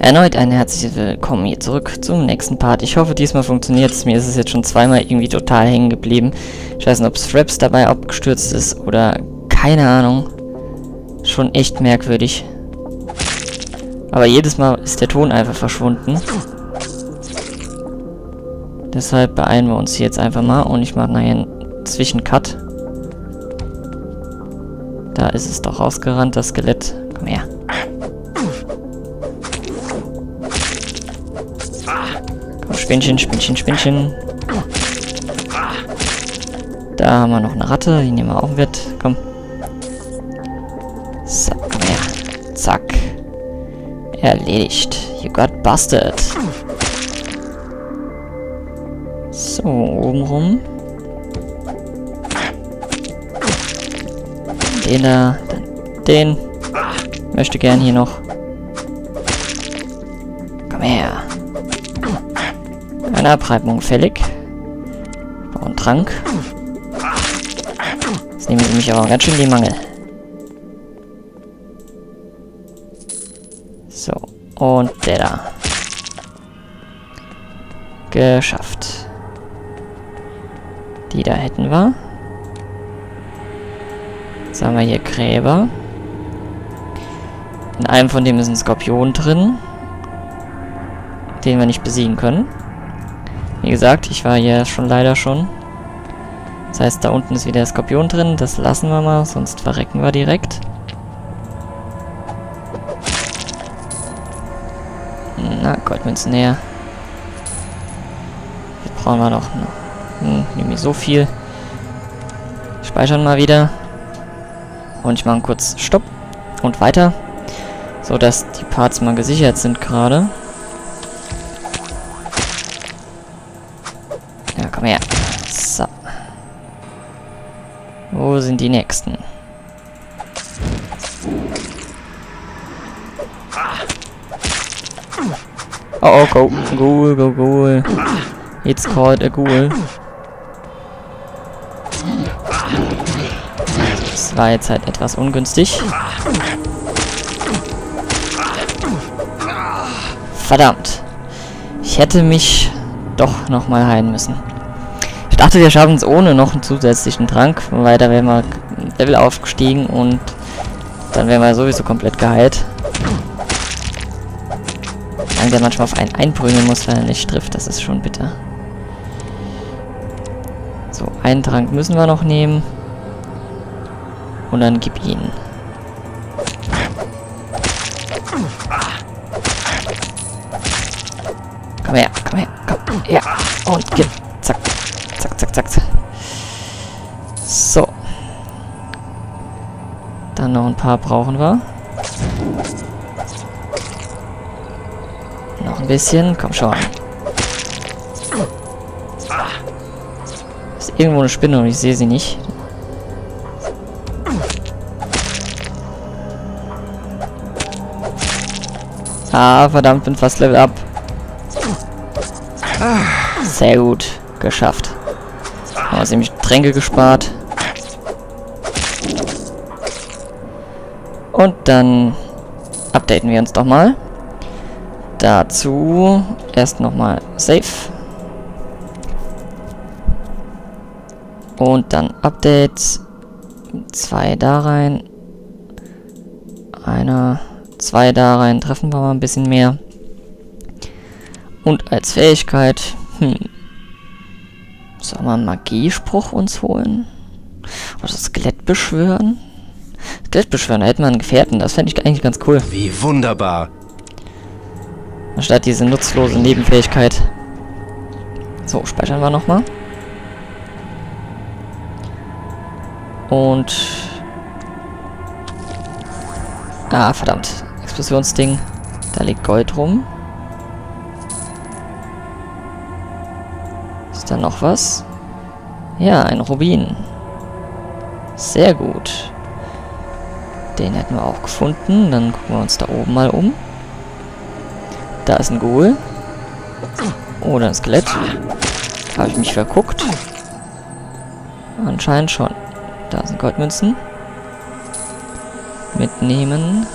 Erneut ein herzliches Willkommen hier zurück zum nächsten Part. Ich hoffe, diesmal funktioniert es. Mir ist es jetzt schon zweimal irgendwie total hängen geblieben. Ich weiß nicht, ob Fraps dabei abgestürzt ist oder keine Ahnung. Schon echt merkwürdig. Aber jedes Mal ist der Ton einfach verschwunden. Deshalb beeilen wir uns jetzt einfach mal und ich mache nachher einen Zwischencut. Da ist es doch rausgerannt, das Skelett. Komm her. Spinnchen, Spinnchen, Spinnchen. Da haben wir noch eine Ratte, die nehmen wir auch mit. Komm. So, komm her. Zack. Erledigt. You got busted. So, oben rum. Den da, den. Möchte gern hier noch. Komm her. Eine Abreibung fällig. Und Trank. Jetzt nehmen sie mich aber ganz schön die Mangel. So. Und der da. Geschafft. Die da hätten wir. Jetzt haben wir hier Gräber. In einem von denen ist ein Skorpion drin. Den wir nicht besiegen können. Wie gesagt, ich war hier schon leider schon. Das heißt, da unten ist wieder der Skorpion drin. Das lassen wir mal, sonst verrecken wir direkt. Na, Goldmünzen näher. Jetzt brauchen wir noch. Hm, nehme ich so viel. Speichern mal wieder. Und ich mache kurz Stopp. Und weiter. So dass die Parts mal gesichert sind gerade. Wo sind die nächsten? Oh, oh, go. Ghoul, go, ghoul. It's called a ghoul. Das war jetzt halt etwas ungünstig. Verdammt. Ich hätte mich doch nochmal heilen müssen. Ich dachte, wir schaffen es ohne noch einen zusätzlichen Trank, weil da wären wir Level aufgestiegen und dann wären wir sowieso komplett geheilt. Weil der manchmal auf einen einprügeln muss, weil er nicht trifft, das ist schon bitter. So, einen Trank müssen wir noch nehmen. Und dann gib ihn. Komm her, komm her, komm her. Und gib. Paar brauchen wir. Noch ein bisschen. Komm schon. Ist irgendwo eine Spinne und ich sehe sie nicht. Ah, verdammt, bin fast Level up. Sehr gut. Geschafft. Haben wir nämlich Tränke gespart. Und dann updaten wir uns doch mal. Dazu erst nochmal Save. Und dann Update. Zwei da rein. Einer. Zwei da rein. Treffen wir mal ein bisschen mehr. Und als Fähigkeit. Hm. Sollen wir einen Magiespruch uns holen? Oder Skelett beschwören? Skelett beschwören, da hätten wir einen Gefährten. Das fände ich eigentlich ganz cool. Wie wunderbar. Anstatt diese nutzlose Nebenfähigkeit. So, speichern wir nochmal. Und... Ah, verdammt. Explosionsding. Da liegt Gold rum. Ist da noch was? Ja, ein Rubin. Sehr gut. Den hätten wir auch gefunden. Dann gucken wir uns da oben mal um. Da ist ein Ghoul. Oder ein Skelett. Habe ich mich verguckt? Anscheinend schon. Da sind Goldmünzen. Mitnehmen.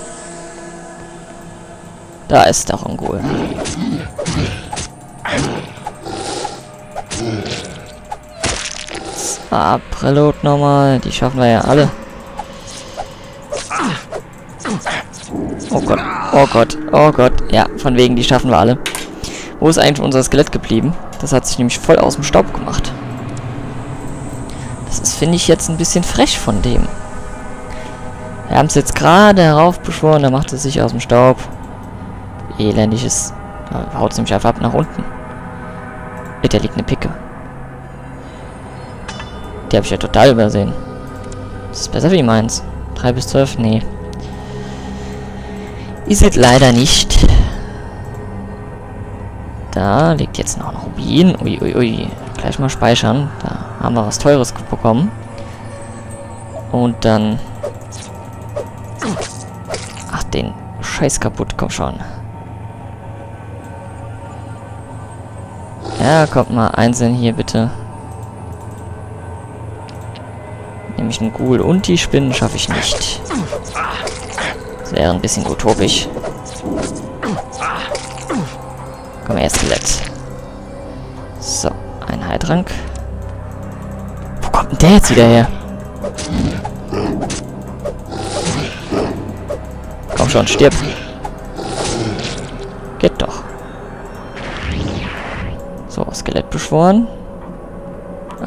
Da ist der Rongul. Ah, Preload nochmal. Die schaffen wir ja alle. Gott, oh Gott, oh Gott. Ja, von wegen, die schaffen wir alle. Wo ist eigentlich unser Skelett geblieben? Das hat sich nämlich voll aus dem Staub gemacht. Das ist, finde ich, jetzt ein bisschen frech von dem. Wir haben es jetzt gerade heraufbeschworen, da macht es sich aus dem Staub. Elendiges. Da haut es nämlich einfach ab nach unten. Da liegt eine Picke. Die habe ich ja total übersehen. Das ist besser wie meins. 3 bis 12? Nee. Ist es leider nicht. Da liegt jetzt noch ein Rubin. Ui, ui, ui. Gleich mal speichern. Da haben wir was Teures bekommen. Und dann... Ach, den Scheiß kaputt. Komm schon. Ja, kommt mal einzeln hier bitte. Nämlich ein Ghoul und die Spinnen schaffe ich nicht. Wäre ein bisschen utopisch. Komm her, Skelett. So, ein Heiltrank. Wo kommt denn der jetzt wieder her? Komm schon, stirb. Geht doch. So, Skelett beschworen.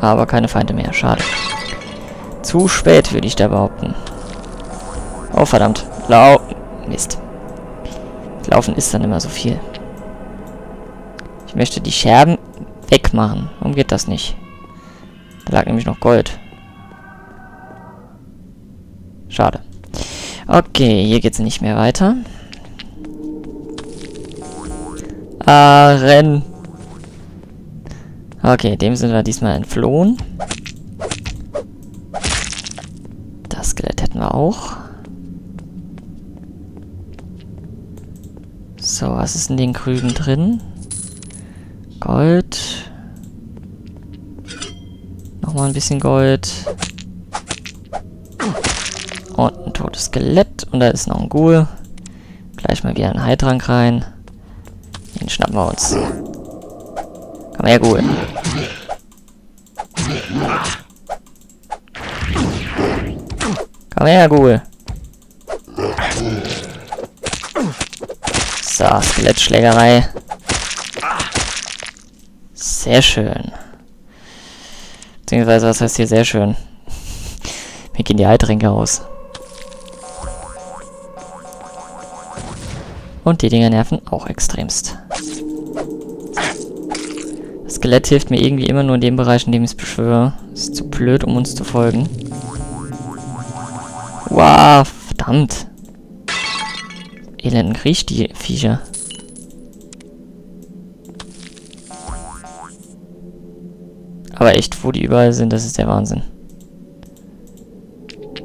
Aber keine Feinde mehr. Schade. Zu spät, würde ich da behaupten. Oh, verdammt. Lau... Mist. Laufen ist dann immer so viel. Ich möchte die Scherben wegmachen. Warum geht das nicht? Da lag nämlich noch Gold. Schade. Okay, hier geht's nicht mehr weiter. Ah, renn. Okay, dem sind wir diesmal entflohen. Das Skelett hätten wir auch. So, was ist in den Krügen drin? Gold. Nochmal ein bisschen Gold. Und ein totes Skelett. Und da ist noch ein Ghoul. Gleich mal wieder ein Heiltrank rein. Den schnappen wir uns. Komm her, Ghoul. Komm her, Ghoul. So, Skelettschlägerei. Sehr schön. Beziehungsweise, was heißt hier sehr schön? Mir gehen die Heiltränke aus. Und die Dinger nerven auch extremst. Das Skelett hilft mir irgendwie immer nur in dem Bereich, in dem ich es beschwöre. Ist zu blöd, um uns zu folgen. Wow, verdammt. Elenden Kriech, die Viecher. Aber echt, wo die überall sind, das ist der Wahnsinn.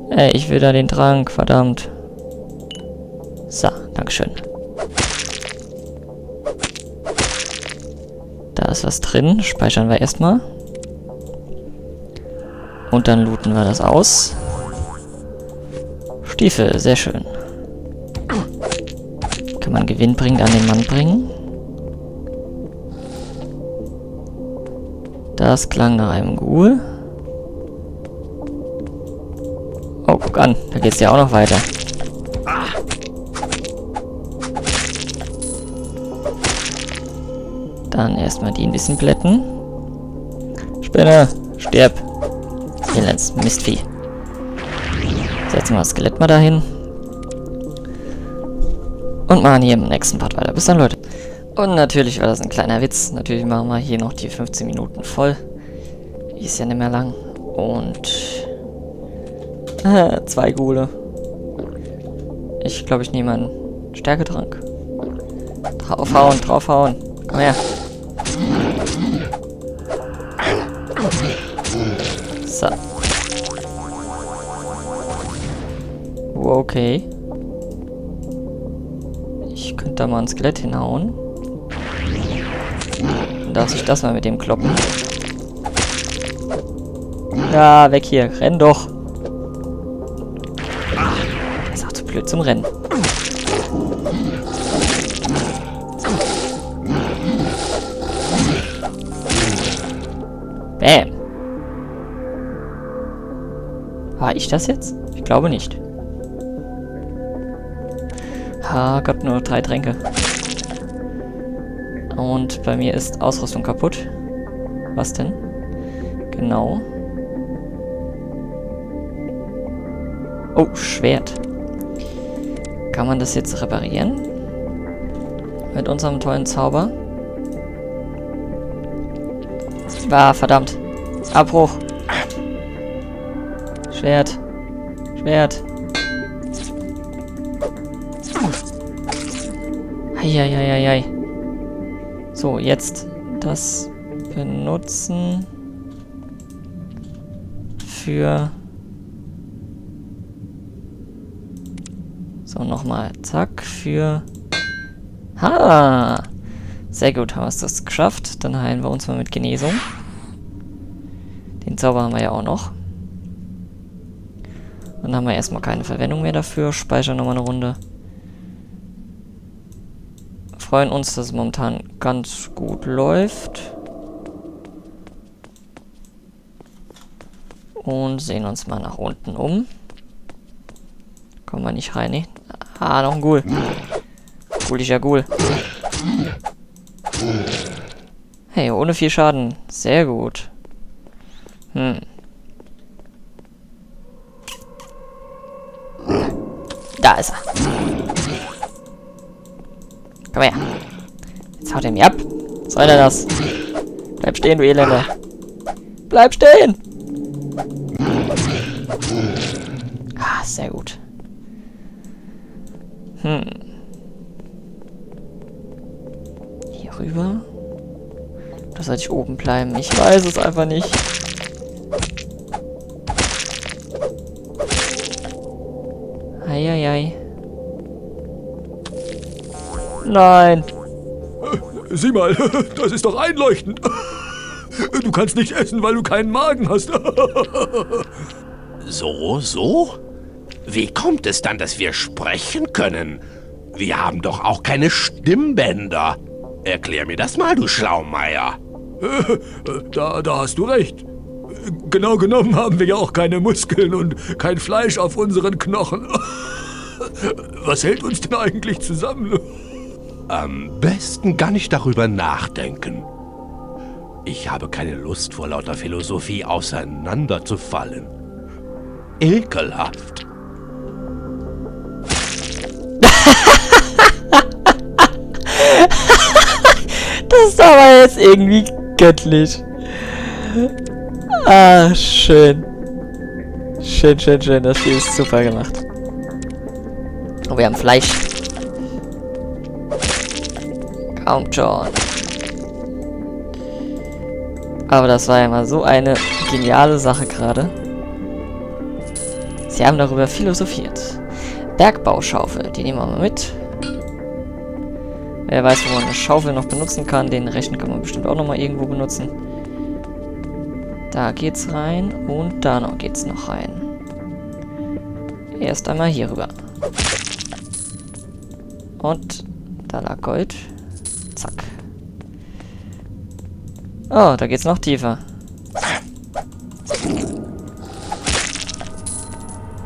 Ey, ich will da den Trank, verdammt. So, Dankeschön. Da ist was drin. Speichern wir erstmal. Und dann looten wir das aus. Stiefel, sehr schön. Kann man gewinnbringend an den Mann bringen. Das klang nach einem Ghoul. Oh, guck an. Da geht's ja auch noch weiter. Dann erstmal die ein bisschen plätten. Spinne, stirb. Elends, Mistvieh. Setzen wir das Skelett mal dahin. Und machen hier im nächsten Part weiter. Bis dann, Leute. Und natürlich war das ein kleiner Witz. Natürlich machen wir hier noch die 15 Minuten voll. ist ja nicht mehr lang. Und... Zwei Gule. Ich glaube, ich nehme einen Stärketrank. Draufhauen, draufhauen. Komm her. So. Okay da mal ein Skelett hinhauen. Dann darf ich das mal mit dem kloppen. Ja, weg hier. Renn doch. Das ist auch zu blöd zum Rennen. Bäm. War ich das jetzt? Ich glaube nicht. Ha, Gott, nur drei Tränke. Und bei mir ist Ausrüstung kaputt. Was denn? Genau. Oh, Schwert. Kann man das jetzt reparieren? Mit unserem tollen Zauber? Ah, verdammt. Abbruch. Schwert. Schwert. Eieieiei. So, jetzt das benutzen für... So, nochmal. Zack, für... Ha! Sehr gut, haben wir es das geschafft. Dann heilen wir uns mal mit Genesung. Den Zauber haben wir ja auch noch. Dann haben wir erstmal keine Verwendung mehr dafür. Speichern nochmal eine Runde. Freuen uns, dass es momentan ganz gut läuft. Und sehen uns mal nach unten um. Kommen wir nicht rein, ne? Ah, noch ein Ghoul. Ghoul ist ja Ghoul. Hey, ohne viel Schaden. Sehr gut. Hm. Da ist er. Komm her. Jetzt haut er mir ab. Soll er das? Bleib stehen, du Elende. Bleib stehen! Ah, sehr gut. Hm. Hier rüber. Da sollte ich oben bleiben. Ich weiß es einfach nicht. Eieiei. Nein. Sieh mal, das ist doch einleuchtend. Du kannst nicht essen, weil du keinen Magen hast. So, so? Wie kommt es dann, dass wir sprechen können? Wir haben doch auch keine Stimmbänder. Erklär mir das mal, du Schlaumeier. Da, da hast du recht. Genau genommen haben wir ja auch keine Muskeln und kein Fleisch auf unseren Knochen. Was hält uns denn eigentlich zusammen? Am besten gar nicht darüber nachdenken. Ich habe keine Lust, vor lauter Philosophie auseinanderzufallen. Ekelhaft. das ist aber jetzt irgendwie göttlich. Ah, schön. Schön, schön, schön. Das Spiel ist super gemacht. Oh, wir haben Fleisch. Kommt schon. Aber das war ja mal so eine geniale Sache gerade. Sie haben darüber philosophiert. Bergbauschaufel, die nehmen wir mal mit. Wer weiß, wo man eine Schaufel noch benutzen kann. Den Rechen kann man bestimmt auch noch mal irgendwo benutzen. Da geht's rein und da noch geht's noch rein. Erst einmal hier rüber. Und da lag Gold. Zack. Oh, da geht's noch tiefer.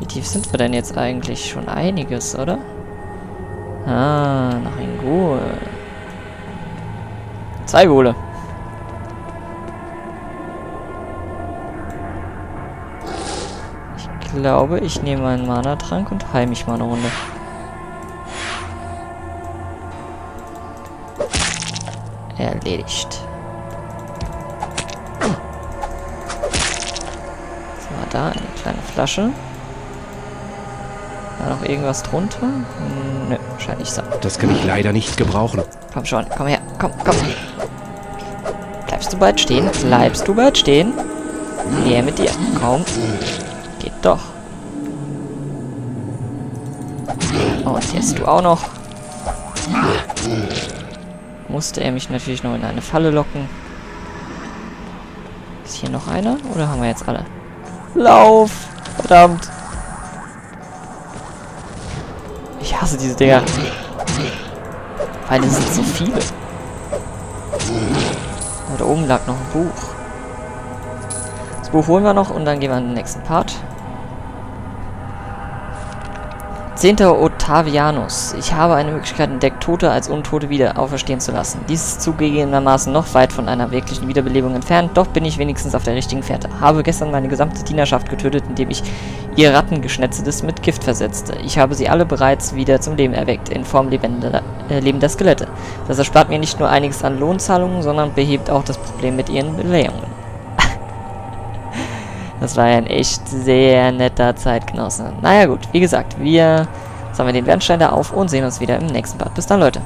Wie tief sind wir denn jetzt eigentlich? Schon einiges, oder? Ah, nach ein Ghoul. Zwei Ghoule. Ich glaube, ich nehme einen Mana-Trank und heil mich mal eine Runde. Erledigt. Da eine kleine Flasche. Da noch irgendwas drunter? Hm, nö, scheint nicht so. Das kann ich leider nicht gebrauchen. Komm schon, komm her, komm, komm. Bleibst du bald stehen? Bleibst du bald stehen? Näher mit dir. Komm. Geht doch. Und jetzt du auch noch. Musste er mich natürlich noch in eine Falle locken. Ist hier noch einer? Oder haben wir jetzt alle? Lauf! Verdammt! Ich hasse diese Dinger. Weil es sind so viele. Da oben lag noch ein Buch. Das Buch holen wir noch und dann gehen wir in den nächsten Part. 10. Ottavianus. Ich habe eine Möglichkeit entdeckt, Tote als Untote wieder auferstehen zu lassen. Dies ist zugegebenermaßen noch weit von einer wirklichen Wiederbelebung entfernt, doch bin ich wenigstens auf der richtigen Fährte. Habe gestern meine gesamte Dienerschaft getötet, indem ich ihr Rattengeschnetzeltes mit Gift versetzte. Ich habe sie alle bereits wieder zum Leben erweckt, in Form lebender, äh, lebender Skelette. Das erspart mir nicht nur einiges an Lohnzahlungen, sondern behebt auch das Problem mit ihren Belehrungen. Das war ein echt sehr netter Zeitgenosse. Naja gut, wie gesagt, wir sammeln den Bernstein da auf und sehen uns wieder im nächsten Part. Bis dann, Leute.